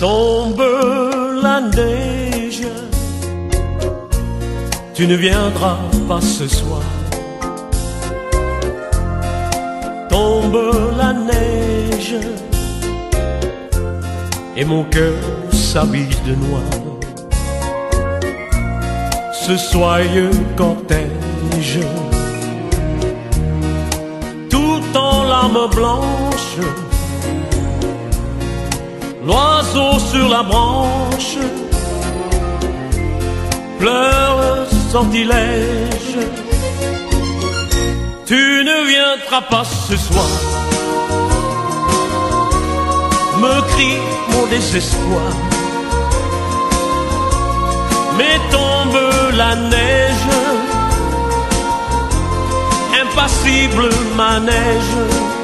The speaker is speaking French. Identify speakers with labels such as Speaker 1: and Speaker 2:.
Speaker 1: Tombe la neige, tu ne viendras pas ce soir. Tombe la neige, et mon cœur s'habille de noir. Ce soyeux cortège, tout en larmes blanches, l'oiseau sur la branche pleure sortilège. Tu ne viendras pas ce soir, me crie mon désespoir. Mais tombe la neige, impassible manège.